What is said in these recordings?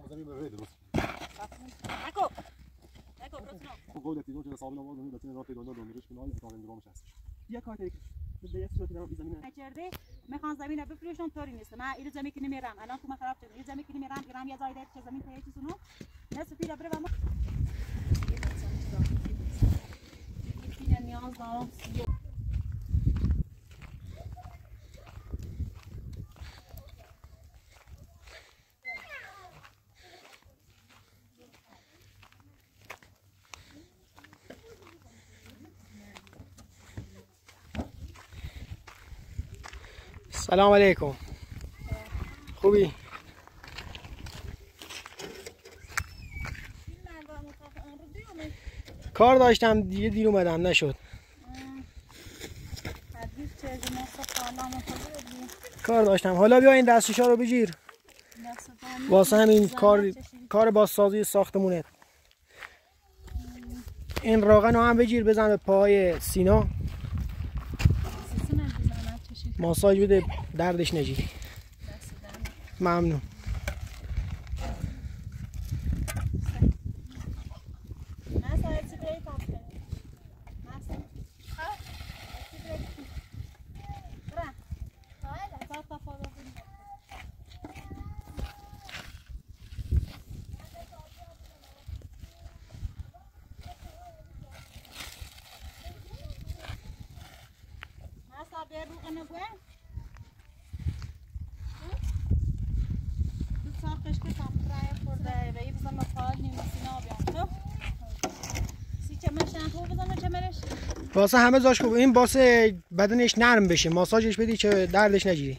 بزنیم به رید درست Ecco, ecco, prossimo. قول تیگو که حسابی نماز نمیده تیم راه دنیا دندرش کنه تا اندرامش هستش بیا کار دیگه بده یک. صورت دارم زمین نکرده می‌خوان زمین رو بفروشن طوری نیست. من این زمین که نمیرم. الان تو من خراب شد این زمین که نمیرم. ایران یه جای داره که زمین تایی چیزونو نصف پیرا بره و ما نیاز دارم سلام علیکم. خوبی؟ کار داشتم دیگه دیر اومدم نشد. کار داشتم. حالا بیا این دستشا رو بگیر. واسه همین کار کار بازسازی ساختمونه. این راغن رو هم بگیر بزن به پاهای سینا. ماساژ بده. دردش نگیری. ممنون. چی بری کار کنی مثلا ها چی بری برا تا تا فاضل کنی مثلا بیا رو کنه گوه تو ساقش که کم برای خورده و یه بزن مفاد نیمه سینا بیان تو سی چمرش هم خوب بزن چمرش واسه همه زاش خوب. این واسه بدنش نرم بشه. ماساژش بدی که دردش نگیری.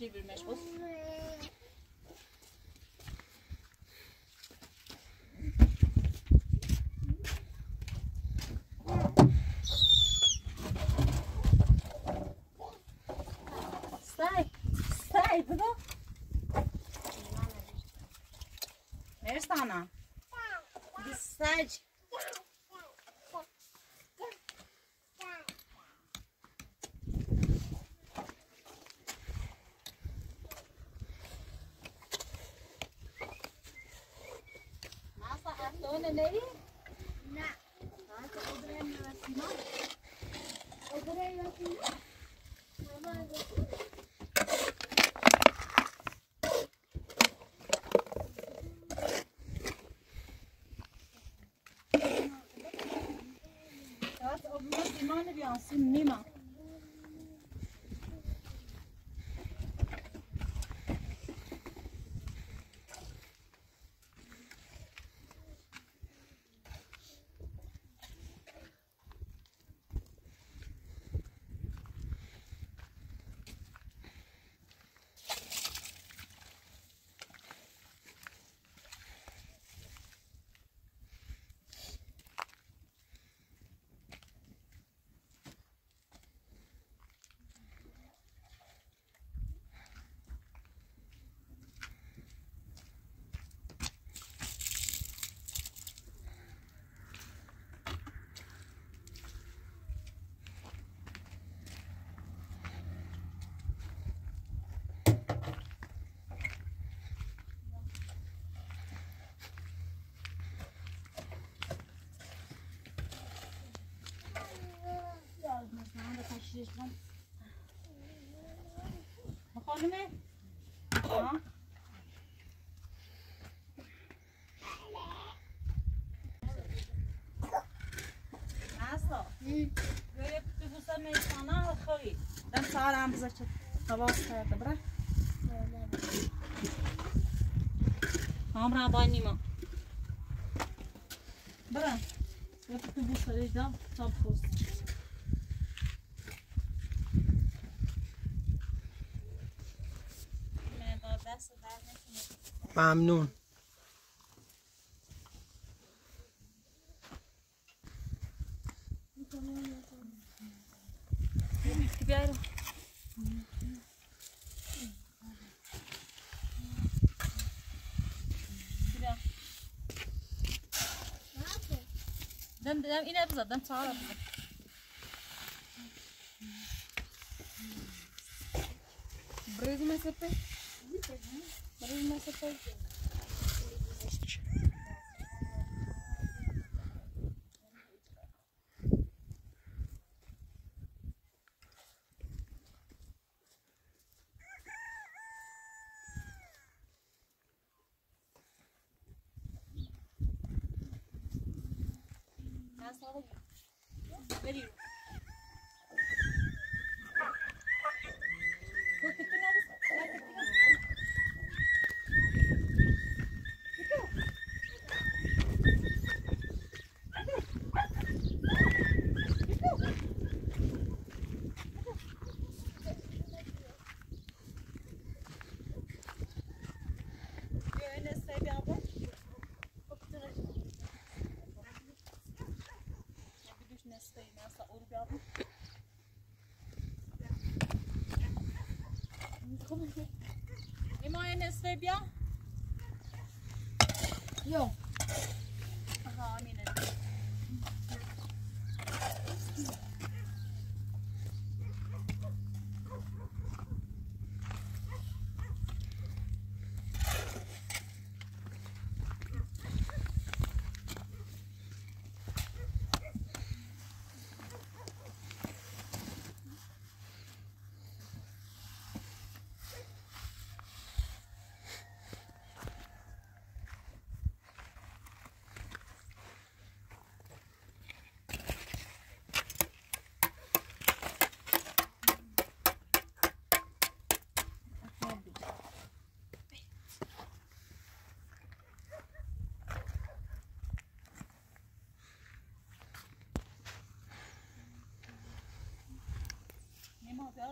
şey bir meşgul. Stay, stay, bu. Neresi ana? This. Bene lei? No. Ecco, potremmo la Simone. Potrei la Simone. Mamma, Simone vi ha un sinima. باشه. ما خاله می. ها؟ نازلو. هی. دویت تو حسام این خانه اخری. تا صارم زچه، بره. همرا بنی ما. برا. تو تو بشوریدام، چاپ خوست. ممنون. دم دم اینه بزن دم چهار بزن Et moi, elle se fait. Yo. Dá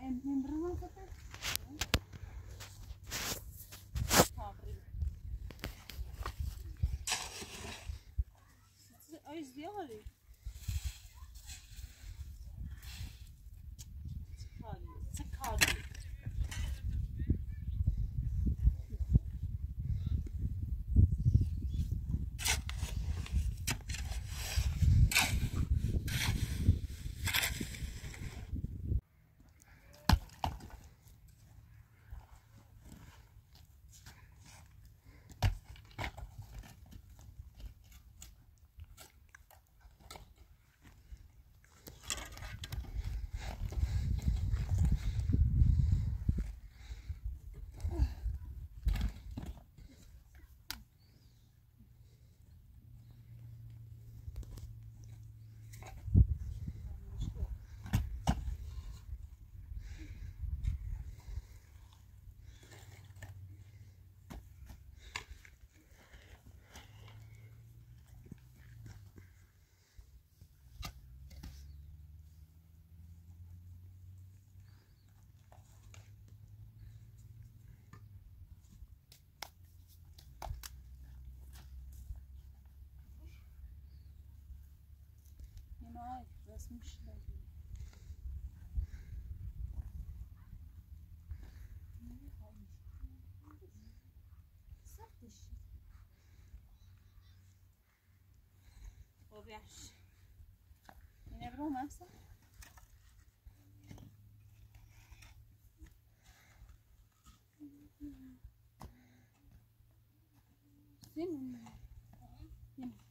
En en bruma zeker? Ой, сделали? اسمش سختش وبيعش ينبرو مفسح سين Verweilen, dann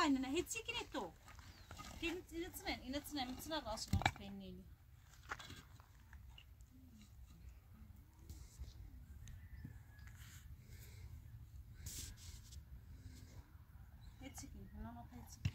aynı ne hepsi kilit o. Kendi iletine, iletine, iletine de aslında benliğini. Hepsi kilit, ama hepsi kilit.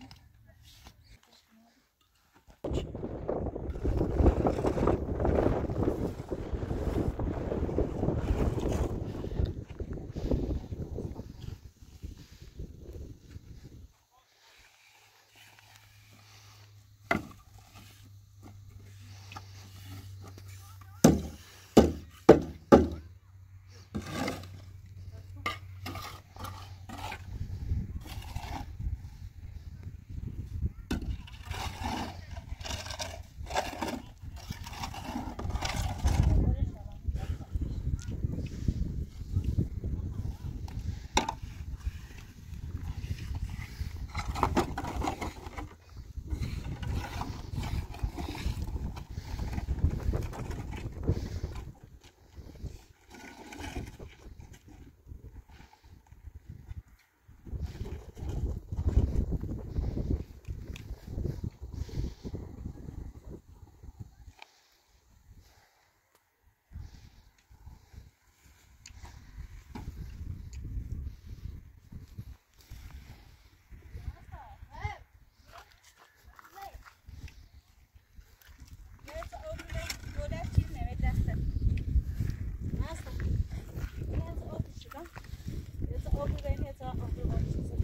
Thank you.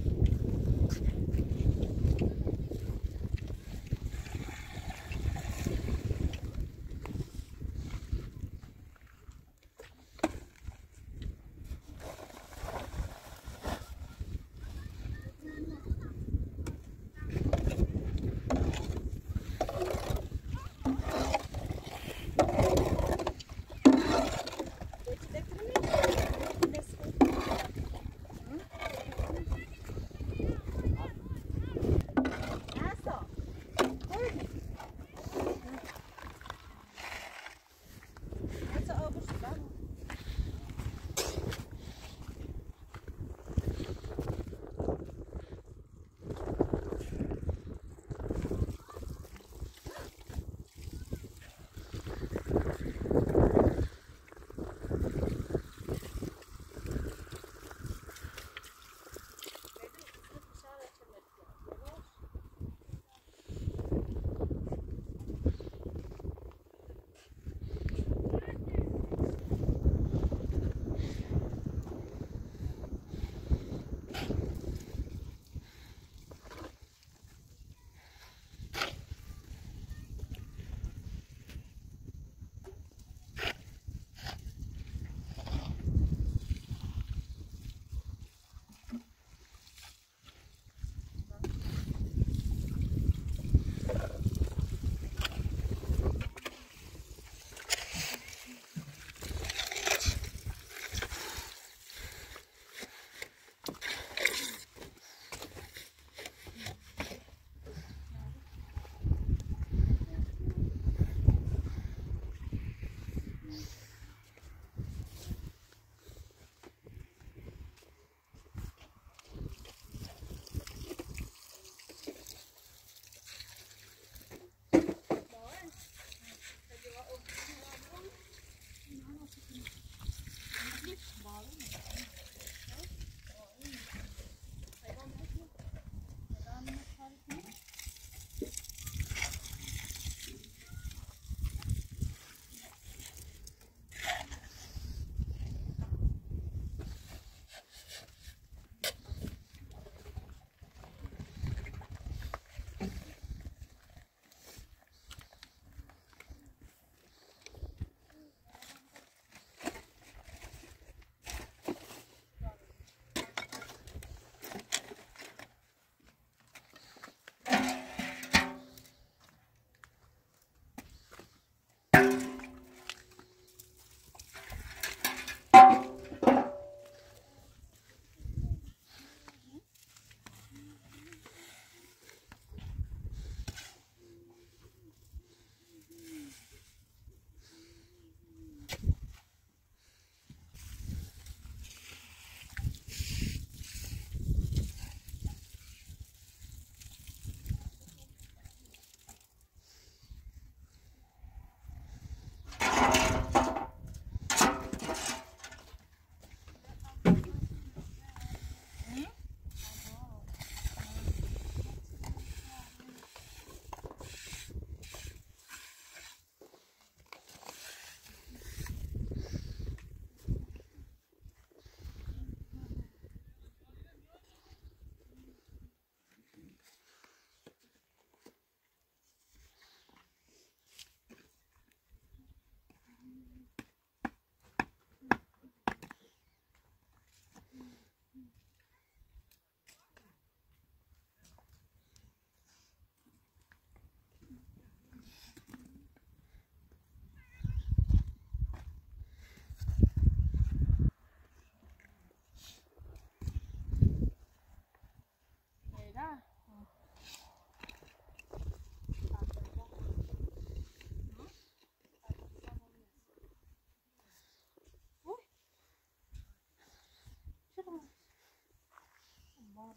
ha.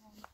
Thank you.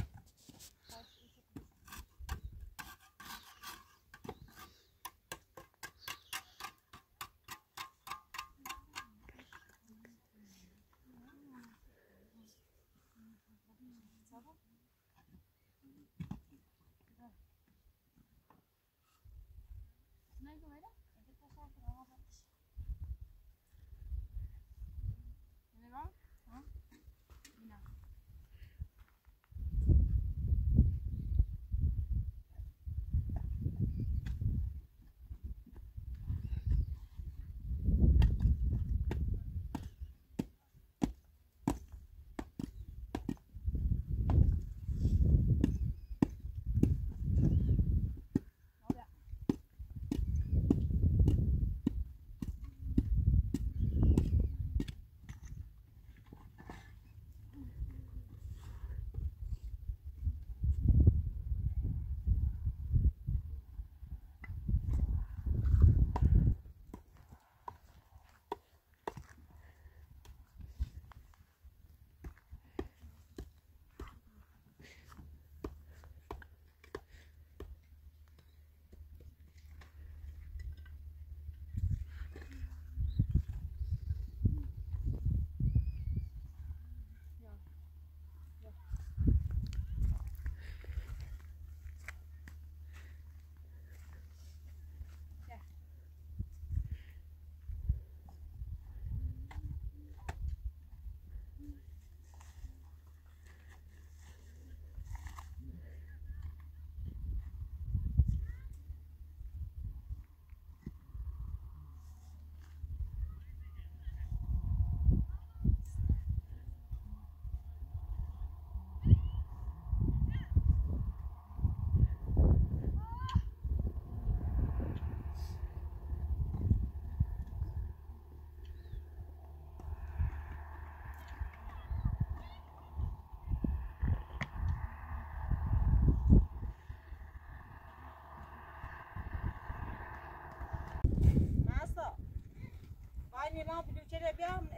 Yeah.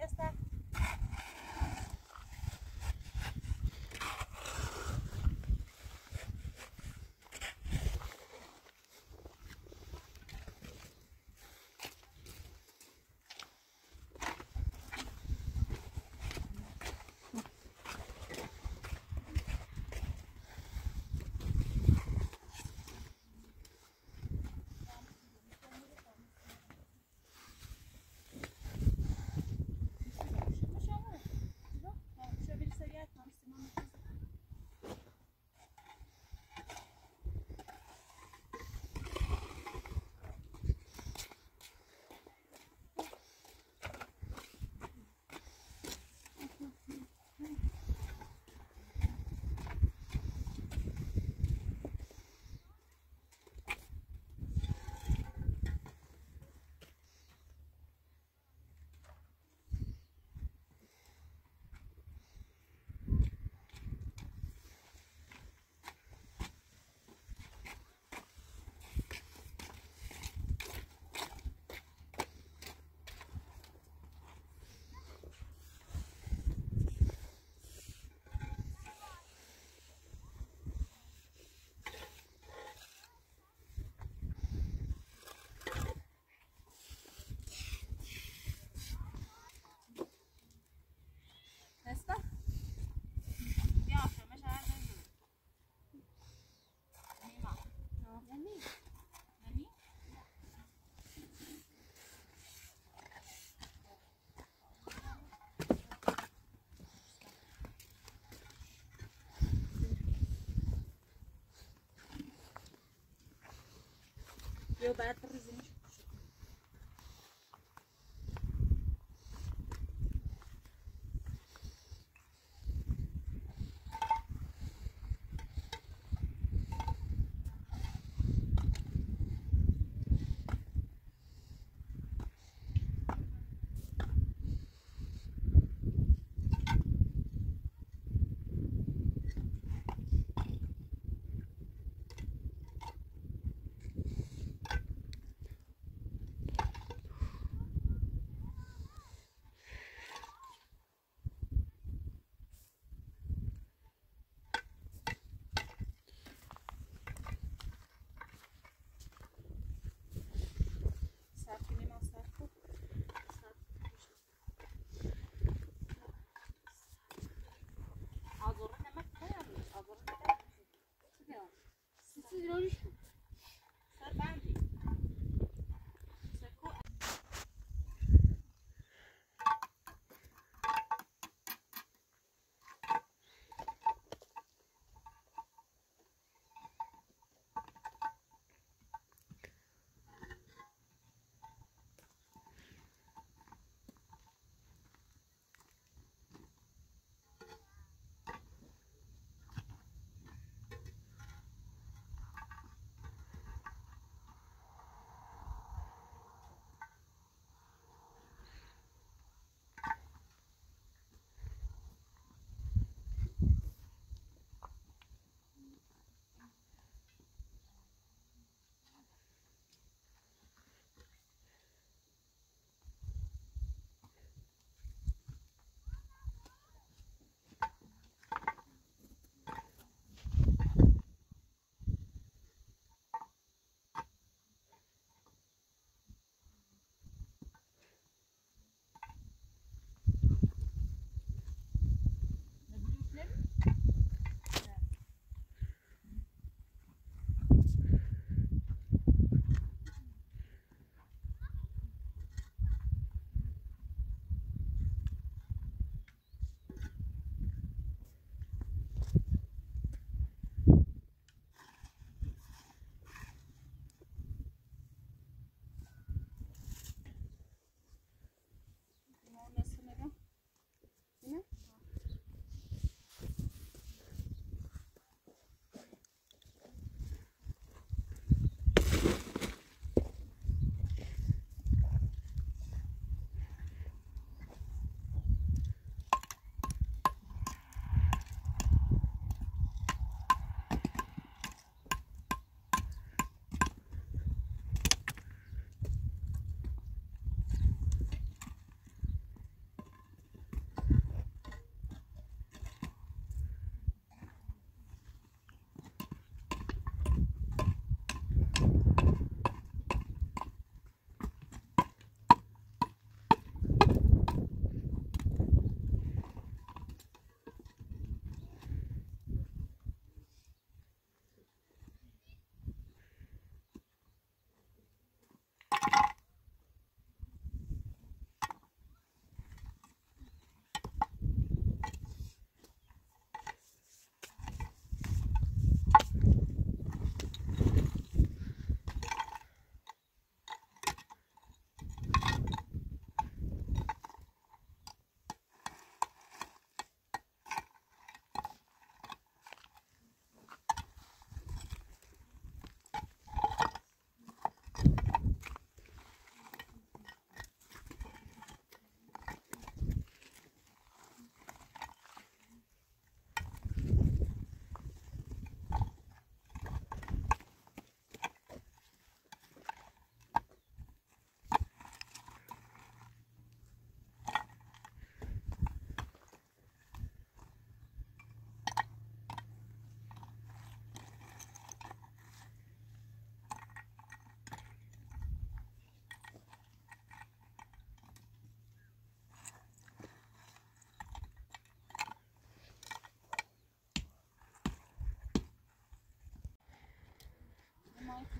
Yo بعد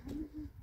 Mm-hmm.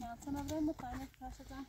Ja, co na wrębie fajne, proszę tam.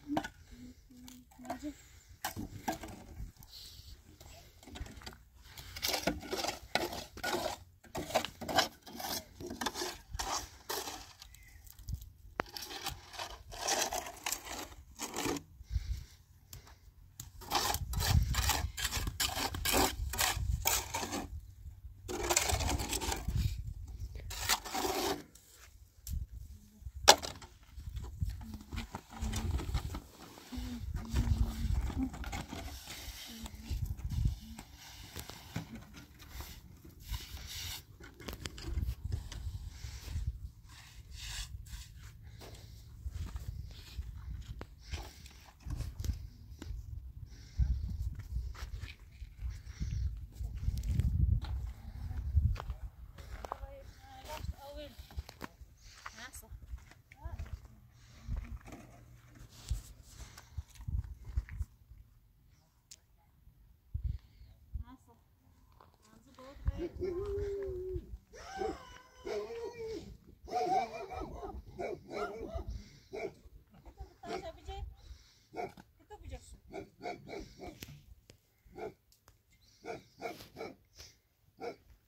Będzie.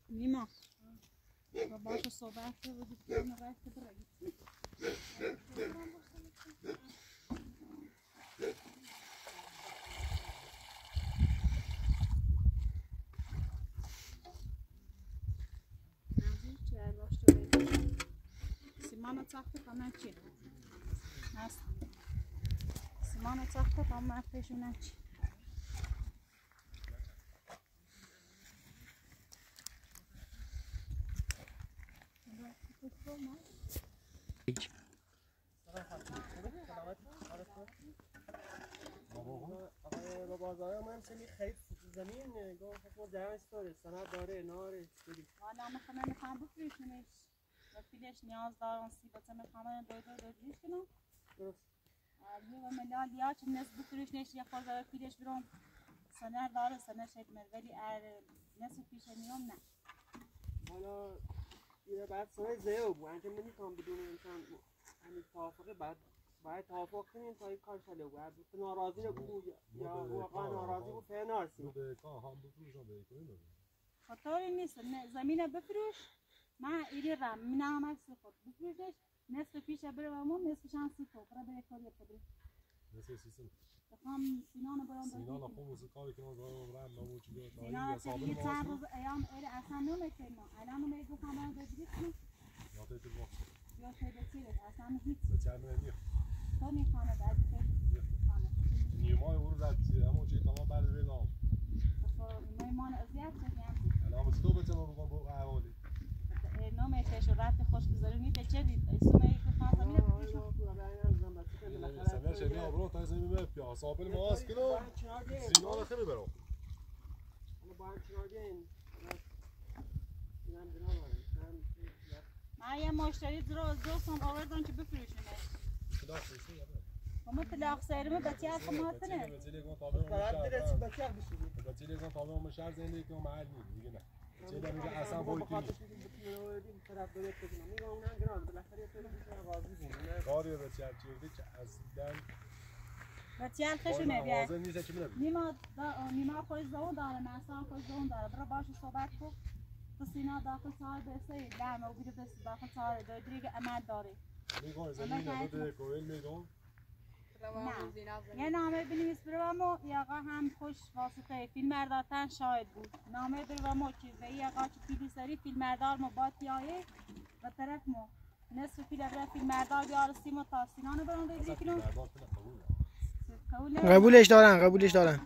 نیما و باش صحبت رو دیگه رفت برای سیمان ساخته تا من چی هست سیمان ساخته تا من پیشونه چی آقای با بازار من سمی خیلی زمین گاه حکم جمعش داره سند داره ناره بگی حالا می‌خوام می‌خوام بفروشمش و پیلش نیاز دارم سی بچه می‌خوام دو دو دو جوش کنم درست علی و ملال یا چه نس خود پیلش برام سنر داره سنر شد مر ولی ار نس پیش نیام نه حالا یه بعد سنه زیو بود انجام نمی‌خوام بدون انسان همین توافقه. بعد باید توافق کنیم تا این کار شده بود ناراضی رو بود یا واقعا ناراضی بود به کنیم خطاری نیست. نه زمین بفروش. من ایری رم من هم از خود بفروشش. نصف پیش بره و من نصفش هم سی تو برای بره کاری مثل سیستم. بخوام سینان برام سینان خوب موسیقی کاری کنم زارم رم نمو چی بیاد سینان این یه چند روز ایام ایره اصلا نمی‌کنم الان نمیگو خواهم بگیرید کنم یا تو وقت یا شده چیرت اصلا هیچ به چند میاد تو می‌خوانه در خیلی می‌خوانه نیمای او رو زد اما چی تمام بعد به نام میمان اذیت شدیم الان تو به تمام بگم با احوالی نام چش و رفت خوش میپچه دید ای که میره آبرو تا زمین به پیا صابل ما از کنو سینان خیلی برام من یه مشتری درو دوستم آوردن که بفروشنش اما طلاق سیرمه بچه از خماتنه بچه لیگان تابع هم شهر زندگی کنم محل نیم دیگه نه چه در میگه اصلا کنی کاری به چه چیردی که اصلا بچه خشونه بیاد نیما دا نیما خوش زون داره مثلا خوش زون داره. برو باش صحبت کن. تو سینا داخل سال بسه دم و بیده بس داخل سال دو دیگه عمل داره. میگن زمین رو به کویل میدون نه. یه نامه بنویس برو یه آقا هم خوش واسطه. فیلم مرداتن شاهد بود. نامه برو مو یه آقا که پیلی سری فیلم مردار مو بیایه و طرف مو نصف پیل برای فیلم مردار بیار سیم و تا سینانو برون کنم قبول قبولش دارن قبولش دارن.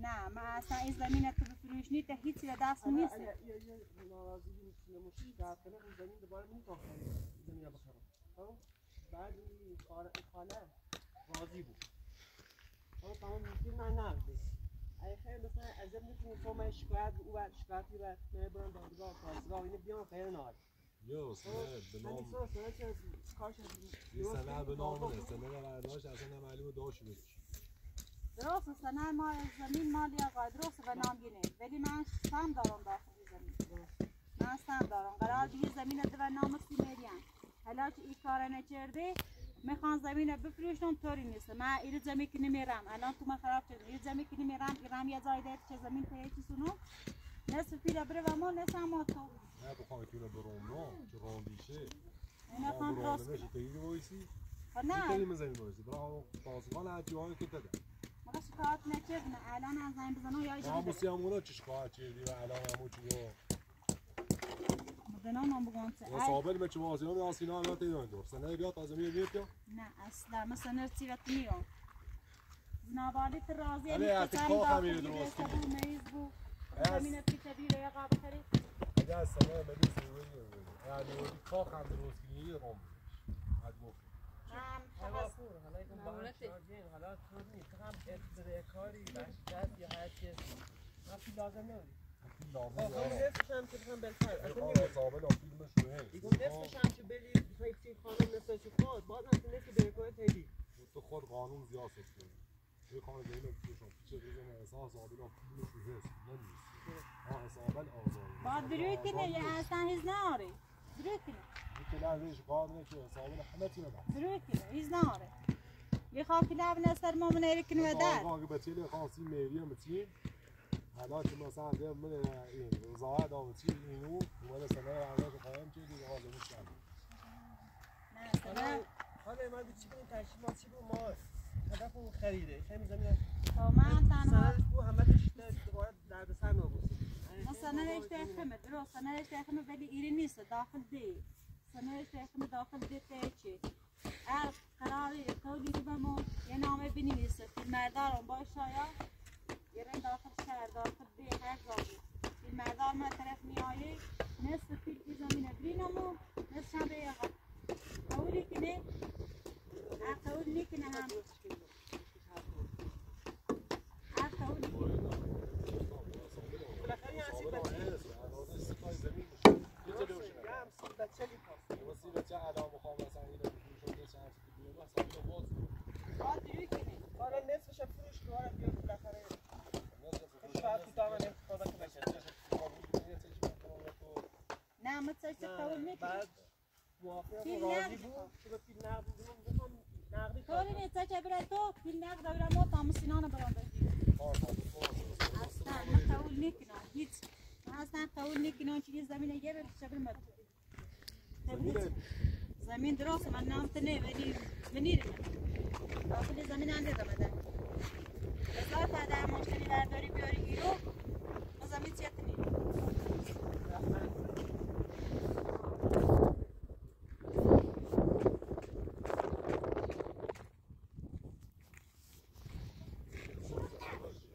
نه؟ خب من اصلا این زمین تو بفروشنی تا هیچی به دست نیست. رو خب بعد این خاله راضی بود خب تمام میگه من نقده اگه خیلی مثلا ازت می‌تونی تو من شکایت او بعد شکایتی بعد من برم دادگاه پاسگاه اینو بیام خیلی نهار یه سنه به نام یه سنه به نام نه سنه به برداشت اصلا نمعلوم داشت بکش درست سنه مال زمین مال یا قای درست به نام گینه ولی من سم دارم داخل زمین من سم دارم قرار دیگه زمین دو نام سیمریان حالا که این کار نکرده. می‌خوان زمین رو بفروشم طوری نیست. من این زمین که نمیرم. الان تو من خراب شد این زمین که نمیرم ایرم یه جای دارد که زمین پیچی سونو نصف پیلا بره و ما نصف ما تو. نه بخوام که به رومنا که روندیشه اینا خان راست تگی وایسی. خب نه. نه مزمین وایسی؟ برام پاسگاه هرچی های تو دادم ما شکایت نکردم الان از زمین بزنم یا ما ایجا موسی همونا چی شکایت کردی و الان همو چی رو بدنا نام بگونت و صابل به چه واسه اون آسینا الان تیدون دور. سنه بیا تازه میاد بیاد بیا نه اصلا مثلا نرسی و تنیرم زنابالی ترازی ولی اعتکاف هم میره درست کنی میز بو از- زمین پی تبیر یا قابل خرید اگه از سنه بدی سوری یعنی وقتی کاخ هم درست کنی یه روم ابتدای کاری بحث یا هر چیز هم لازم نداری خب نصفش هم که بخوام هست دیگه نصفش هم که فکری خانم نصفش خود باز هم که نصف بریکوه تیدی تو خود قانون زیاد است کنی یه خانه دیگه نمیشه پیچه بزنه احساس صابل آ فیلمش رو هست نمیشه آه صابل آزاد بعد بروی کنه یا اصلا هیچ ناره بروی کنه که لحظه قانون که صابل همه تیمه بس بروی کنه ناره یه خاکی لب نستر ما من ایری کنه و آقا به چلی خاصی میری متین حالا که مثلا ده من این دام چی اینو ولی سنه اول که قایم چه دیگه حالا نه حالا حالا ما چی کنیم؟ تشریفات چی بود؟ ما هدف اون خریده. خیلی زمین خب من تنها سندش بود همتش دوباره درد سر نبود. ما سنه اشتیخمه درست سنه اشتیخمه ولی ایری نیست داخل دی. سنه اشتیخمه داخل دی پیچی ار قراری قولی رو بمو یه نامه بنویسه. فیلمردارم باش شایا رنگ داخل شهر داخل دی هر جایی فیلمردار ما طرف میایی نصف فیل بی زمینه برینمو نصف هم به قولی کنه ار قول نیکنه هم. کنه زمین کنه حالا نصفش فروش دوباره بیاد بالاخره شاید تو دامن استفاده کنه نه مثل چه موافق فیل راضی نقد. بود؟ که به فیل نقد بودم گفتم نقدی کار طوری نیست که برای تو فیل نقد برای ما تام سینان برام بگیر اصلا من قبول نکنم هیچ. اصلا قبول نکنم که یه زمین یه بر شبر مد زمین؟ درست من نام تنه منیر من داخل زمین انده دمده بسار تا در مشتری برداری بیاری گیرو ما زمین چیت نیم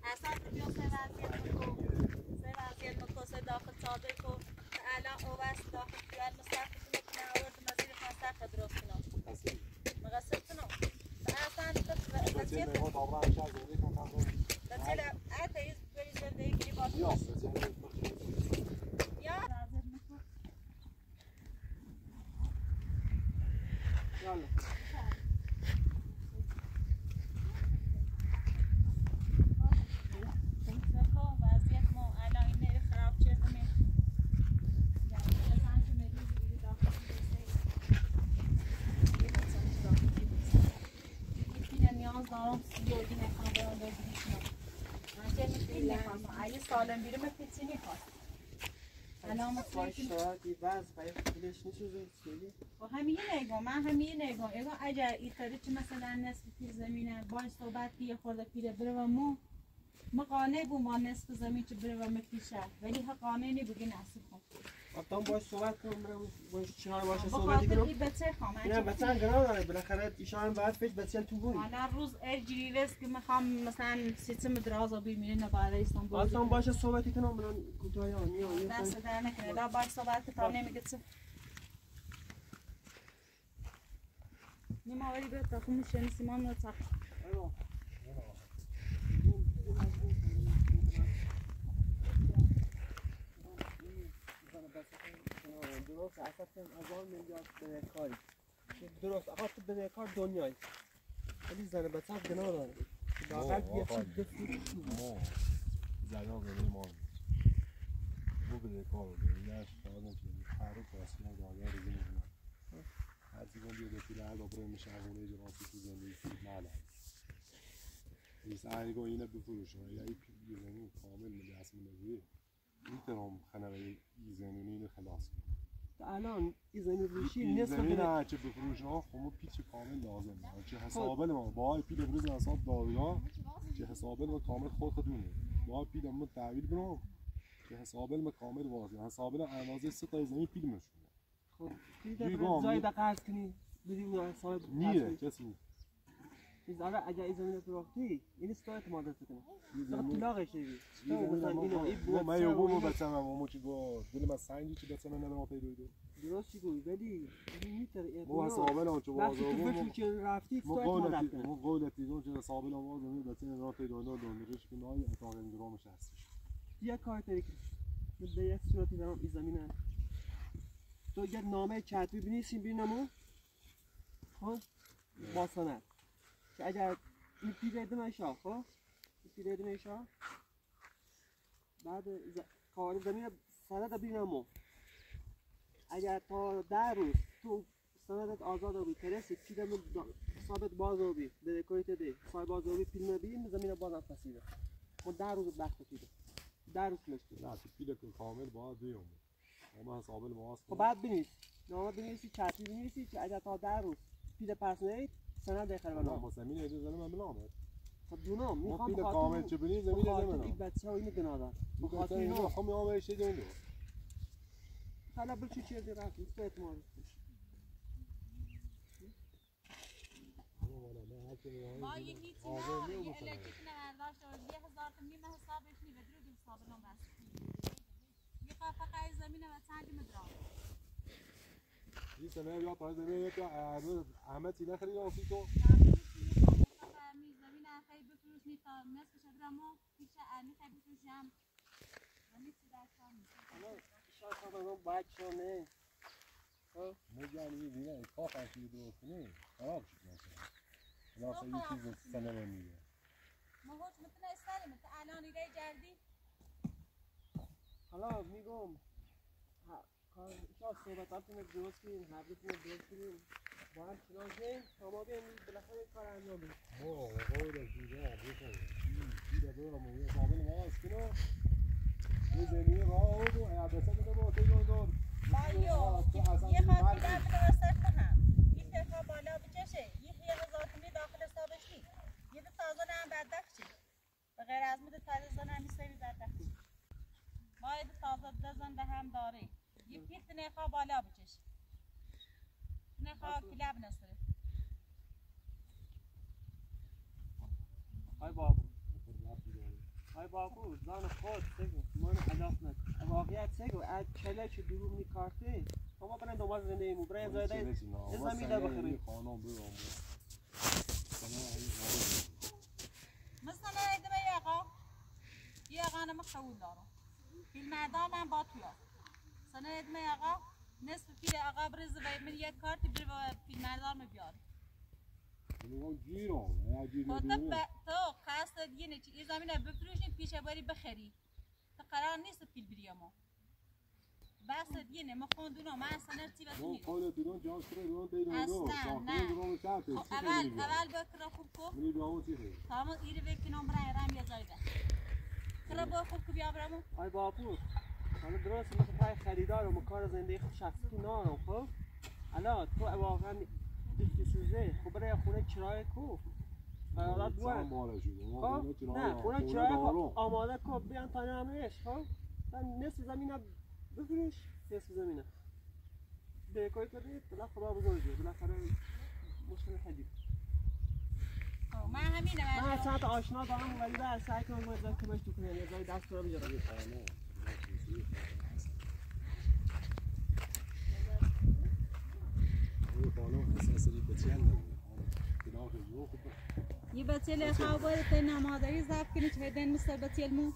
اصلا تو بیا سه وضعیت بکن سه وضعیت بکن سه داخل صادر کن الان او بس داخل خیال مستقل کنه که نه آورد مزید خواستر درست کنم مقصد کنم اصلا تو وضعیت بچه حتی ایز بری زنده گیری با تو یا یالا وضعیت ما الان این نیر خراب کردم نیاز دارم یوگی نکنم برام بگیرم من چه می‌خوام نخواستم اگه سالم بیرم پیچی می‌خواست الان خیلی. و همین نگاه من همین نگاه. اگه اگر ایتاری که مثلا نصف پیر زمینه باش صحبت یه خورده پیره بره و مو. ما قانع بو ما نصف زمین که بره و مکیشه ولی ها قانع نی بگی نصف آتام باش صحبت کنم برم باش به صحبت کنم این بچه خواهم اینا بچه هم گناه داره بالاخره ایشان باید فکر بچه تو بوی انا روز وست که می‌خوام مثلا سیستم درازا بیمینه نباره استانبول آتام باش صحبتی کنم برم کوتاه یا نیا دست در نکنه دا باش صحبت که تا نمیگه چه نیما ولی بیاد تا خون نتا خاستم دووس آخستم اول من یاد بره کاری درست آخستم به کار دنیا ایی زنه باصت کنه اونا داغت یه دفتری زاگرو نمی مونم بوبل اکونومی نشه اونجوری کاری که اسمون داره ببینیم. هاجیون دیگه خیال خوبه میشون جئوگرافی بزنی حالا اینه ارگوینه دوغونش وریا یک یه کامل میشه اسمون می‌تونم خنوی ایزنونی رو خلاص کنم. الان این زمین روشی نصف ایزنونی بده. نه چه بفروش ها؟ خب پیچ کامل لازم چه حسابل ما؟ با پیل بروز حساب دادگاه چه حسابل ما کامل خود خودمونه با پیل ما تحویل کنم چه حسابل ما کامل واضح حسابل اندازه سه تا زمین پیل مشونه خب گام. جای قرض کنی بدیم صاحب میره کسی ara اگر این زمین فروختی این است اعتماد است کنه این فقط طلاقش مثلا ما- ما- ما- یه بومو بچم هم همون چی گفت دل من سنگی چی بچم من نمی‌دونم پیدا دو درست چی گویی ولی این میتره مو حسابل آن چه وقتی تو واضح بفروشی رفتی تو مو قولتی کنه مو قولتی دون چه حسابل واضح می بچم من پیدا دو دونرش که نای اتاق انگرامش هستش یه کار تری که من به یک صورتی دارم این زمین هست تو یه نامه کتبی بنویسیم بینمو خب با سند که اگر این پیرده نشا خب؟ این پیرده نشا بعد. کار زمین سند بینمو اگر تا ده روز تو سندت آزاد بی ترسی پیرم ثابت باز بی به کویت دی سای باز بی پیلم بی زمین باز هم پسیده. ما ده روز وقت پیده ده روز کلشتی نه تو پیل که کامل باید بیام ما حسابل ما خب بعد بنویس. نامه بنویسی چتری بنویسی که اگر تا در روز پیل پس نهید سند داخل نه بنا ما زمین ایده زنم من بلامه خب دونم ما می‌خوام بخاطر کامل چه بینی زمین بخاطر این زمین بچه ها اینو گناه دار بخاطر خاطر اینو خب میام بهش دیگه حالا بل چی چیزی رفت است اعتماد ما یه هیچی نه یه الکتریک نورداشت و یه هزار تا نیمه حسابش نی بدرو دو حساب نام بس. یه قفقه ای زمینه و چند مدرام. این سنه بیا تا زمین یک احمد سینه خرید آسی تو می زمین اخی بفروش نی تا نصف شدرمو پیش انی خی بفروشم ولی چی در کار نیست حالا شاید خب باید چونه مجانی دیگه کاف اصلی درست کنی خراب شد مثلا خلاص یه چیز سنه نمیگه ما هوش مثل مثل الان ایده جردی حالا میگم کار شاید صحبتاتون رو درست کنیم حرفتون رو درست کنیم با هم چنان کنیم تا ما بیایم بالاخره این کار انجام بدیم ما قول دیگه بکن دیگه برام یه قابل ما است کنو یه زمین راه و عدسه بده با تو دور بایو اصلا یه خاطی در درست کنم یه ترها بالا بکشه یه هزار تومی داخل حسابش نی یه دو تازه هم بدبخت چی به غیر از مده تازه زن همی سری بدبخت ما یه دو تازه دزن به هم داره پیت نخوا بالا بکش. نخوا کلاب نصره های بابو های بابو زن خود سگو. من علاق نکن. واقعیت سگو. از چله چه دروغ می کارته ما برای دنبال زنده ایمو. برای زایده یه زمین ده بخریم خانم برام مثلا آقا. یه آقا نمه قبول دارم. فیلم مردم من با توی سنه ایدم یه آقا نصف فیل آقا برزه و من یک مردم بیاره میگم گیرم یا گیر خب تو قصد دیگه نه چی؟ این زمینه بفروشی پیش باری بخری. تو قرار نیست فیل بری ما. بس دیگه نه ما خوندونم من اصلا ارتی بس ما میگم؟ قول دیدن جان کرد دیدن دیدن دو اصلا نه. اول اول بکر خوب کو. منی بیامو چی خیلی تمام ایره بکنم برای رم یه زایده کرا با خوب کو بیا برامو. های بابو حالا درست مثل پای خریدارم و کار زنده خود شخصی تو نارم خب؟ حالا تو واقعا دیختی سوزه خب برای خونه کرایه کو. شده؟ خب؟ خونه نه چرا خونه کرایه خب آماده کن بیان تا نمیش خب؟ تا نصف زمین رو بفروش نصف زمینه. بیکای کردی بلا خدا بزرگه بالاخره مشکل خیلی خب، من همینه من من چند آشنا دارم ولی بعد سعی کنم جای کمش تو کنم. یه جای دست رو بیارم روی بالا اساسری بچیان نبود کنار یو خوب یه بچه خواب باید تا نمادری زب کنی که هدن مثل بچه مو؟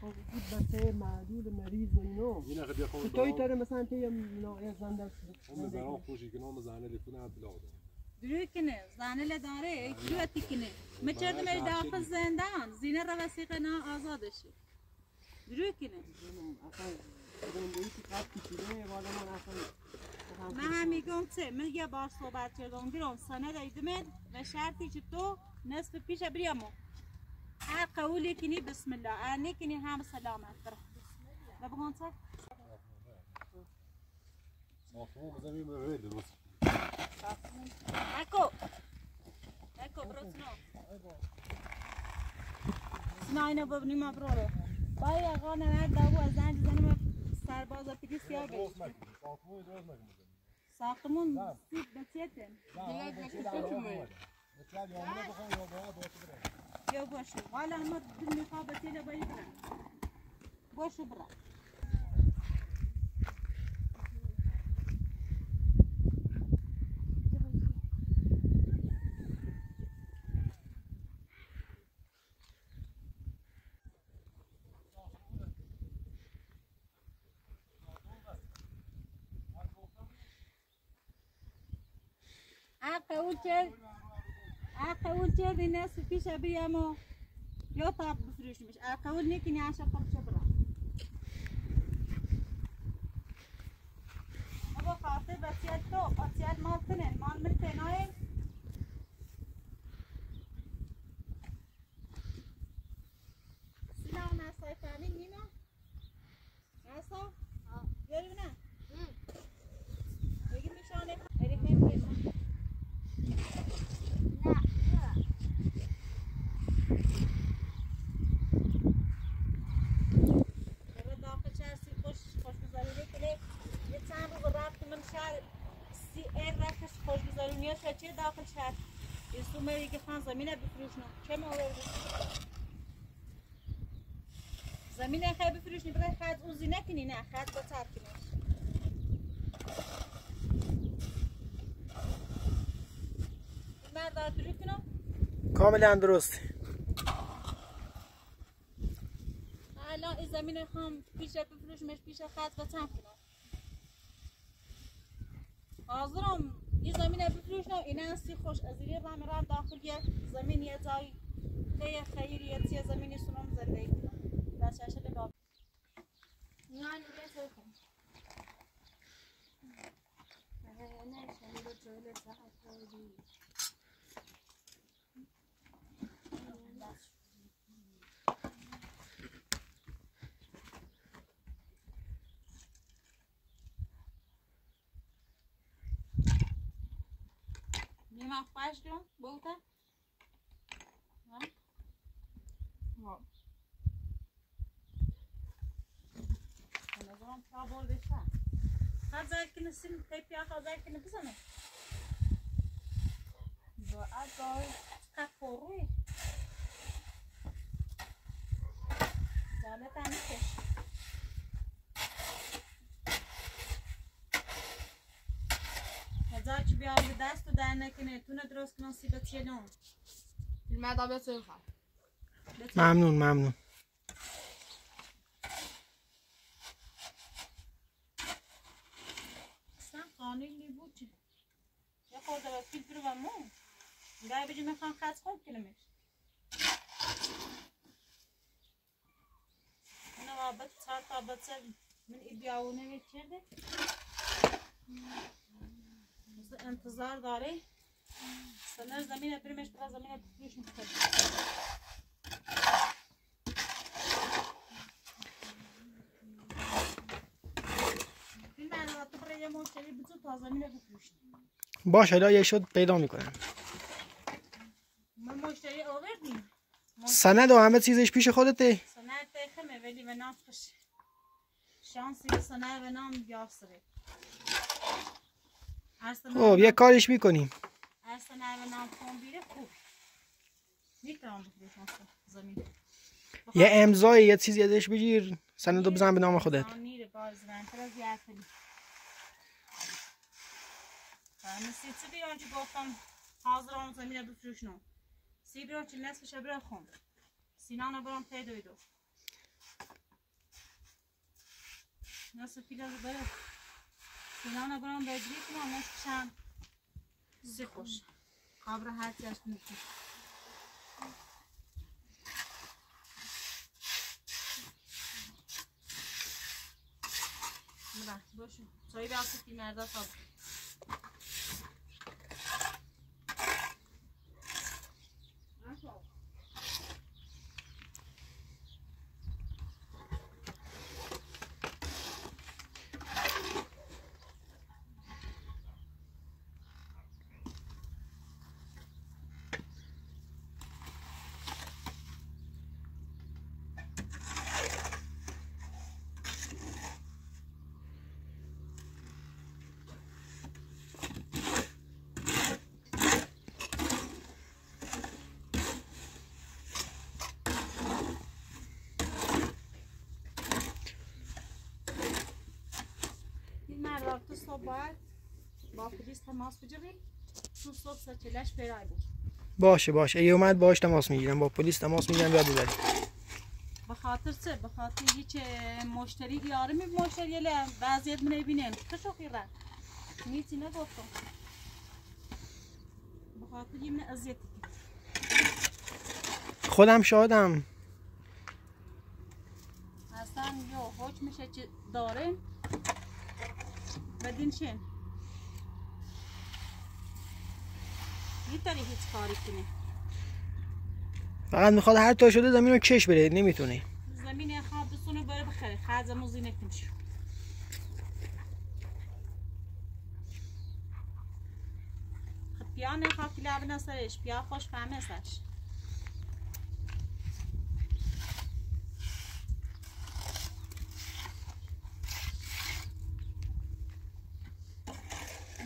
خب بود بچه معدود مریض و اینو این اخه بیا تو توی تاره مثلا توی نوع زنده هم زنان خوشی کنه هم زنه لیفونه هم بلا ده دروی کنه؟ زنه لداره کلوتی کنه مچردم ای داخل زندان زینه رو وسیقه نا آزادشه. والا من هم میگم چه؟ من یه بار صحبت کردم گیرم سنه دایدمت و شرطی که تو نصف پیش بریمو هر قولی کنی بسم الله انی کنی هم سلامت بره و بگون چه؟ مفهوم بزن این به درست اکو. اکو برو سنو سنا اینو ببینی ما برو بای آقا نمر دابو از زنج زنم سرباز پلیس یا نکن ساختمون سیب بسیتن یا باشو. حالا همه دل می‌خواه بسیله بایی برن. باشو برن. کرد قبول کرد این نصف پیش بریم و یا تا بفروشیمش قبول نکنی عشق خرچه برم. بابا خاطر بسیت تو بسیت مال تنه. مال من تنهای سلام نسای فهمید نینا نسا بیاری بنا بگی میشانه اری خیلی بشن Eve dağda çarşı hoş hoş güzelliği kile. Geçen bu rahat من شهر سی ایر رفتش خوش گذرونیاش و چه داخل شهر این سومری که خان زمینه بفروشنم چه ما وردی زمینه خیلی بفروشنی اوزی نکنی نه خد با تر کنیش مرد آتوری کنم؟ کاملا درست. الان این زمین خام پیش بفروشمش پیش خط و چند کنم حاضرم این زمین بفروشم این انسی خوش از این رم رم داخل یه زمین یه جای خیلی خیلی یه زمینی سنم زندگی کنم. بچه هشه لباب نیما خوش کن بوتا ها ها نظرم کابل بشه هر زای کنه سیم تیپی آخر زای کنه بزنه با اگای کفوری زالت هم کش هزار چی بیا به دست و در نکنه تونه درست کنن سی بچه نون المعدة بتصيرها ممنون ممنون اصلا قانونی بود چه یه خورده به فیلتر و مون گاهی بجی می‌خوان خط خوب کنمش انا بابت چهار تا بچه من ای بیاونه می کرده مثل انتظار داره. سنر زمین برمش برا زمین بفروش مختلف فیلم انا تو برای یه مشتری بچه تا زمین بفروش باش حالا یه شد پیدا می‌کنم. من مشتری آوردیم سند و همه چیزش پیش خودته سنت خمه ولی و نافش شانسی بسانه به نام یاسره. خب یه کارش می‌کنیم. به نام یه امضای یه چیزی ازش بگیر. سندو بزن به نام خودت. حاضر آن زمین بفروشنم. سی که نصفش برای خون سینان برام پیدا دو نصف پیلا رو بره سینان برام بدری کنم نصفشم سی خوش قبر هر چیش می‌کنم باشه چایی به اصلا مردا صبح باید با پلیس تماس بگیری تو صبح سچلش برای بود. باشه باشه. ای اومد باش تماس می‌گیرم. با پلیس تماس می‌گیرم یاد ببری به خاطر چه؟ به خاطر هیچ مشتری دیاره می مشتری لی وضعیت من بینن تو خیره. نیتی نگفتم. به خاطر یه من اذیت خودم شادم اصلا یا حکم میشه چه دارن بدین شن می‌تونی هیچ کاری کنی. فقط می‌خواد هر تا شده زمین رو کش بره نمی‌تونه زمین خواب بسونه بره بخره. خرز موزی نکنش خب بیا نخواه که لب نسرش بیا خوش فهمه سرش.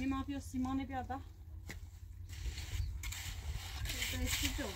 Nie ma wiosi, mony biada. বৃষ্টি তো